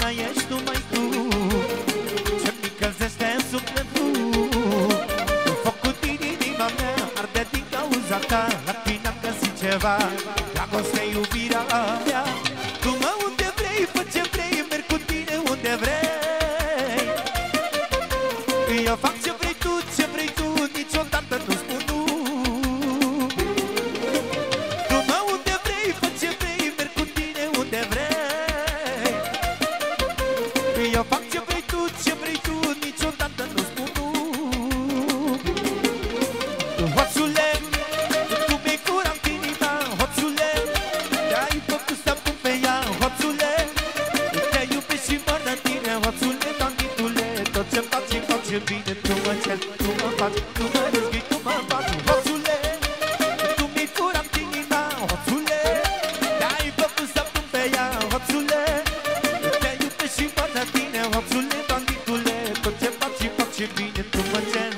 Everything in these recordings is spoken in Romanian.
Iubirea mea ești numai tu. Ce-mi încălzește sufletul Focul din inima mea arde din cauza ta. La tine am găsit ceva. Dragoste, iubirea mea. Tu mă unde vrei, fă ce vrei Merg cu tine unde vrei. Eu fac ce vrei tu, ce vrei tu Niciodată nu spun nu face bine Tu mă cer, tu mă faci, tu mă răzghi, tu mă faci Hoțule, tu mi-ai curat inima Hoțule, te-ai făcut să pun pe ea Hoțule, te iubesc și mă de tine Hoțule, banditule, tot ce faci îmi face bine Tu mă cer,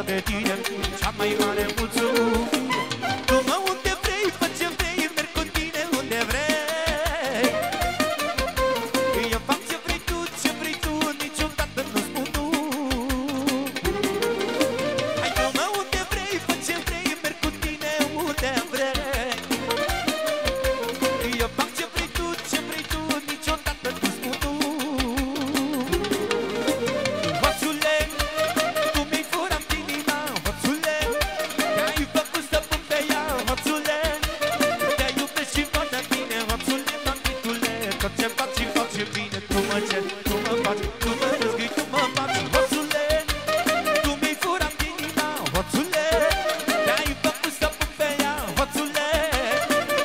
Oferite doar de tine Cea mai mare mulțumire. Tu mă unde vrei, fă ce vrei Merg cu tine unde vrei. Eu fac ce vrei tu, ce vrei tu Niciodată nu spun nu. Hai tu mă unde vrei, fă ce vrei Merg cu tine unde vrei banditule, tot ce faci și face bine Tu mă cer, tu mă faci, tu mă răzgâi, tu mă faci Hoțule, tu mi-ai furat inima Hoțule, te-ai făcut să pun pe ea Hoțule,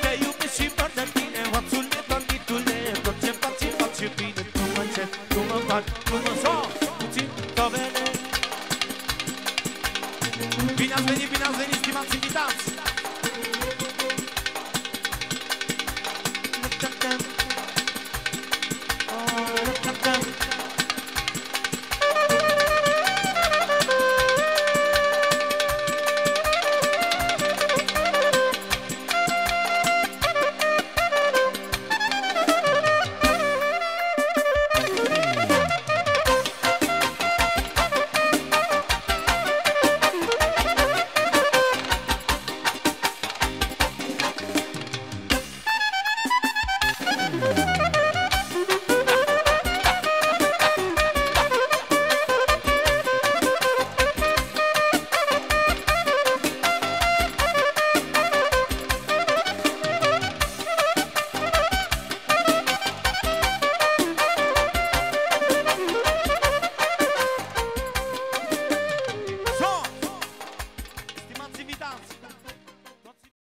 te iubesc și fac de tine Hoțule, banditule, tot ce faci și face bine Tu mă cer, tu mă faci, tu mă faci Puțin, tovene Bine ați venit, bine ați venit, stimați invitați!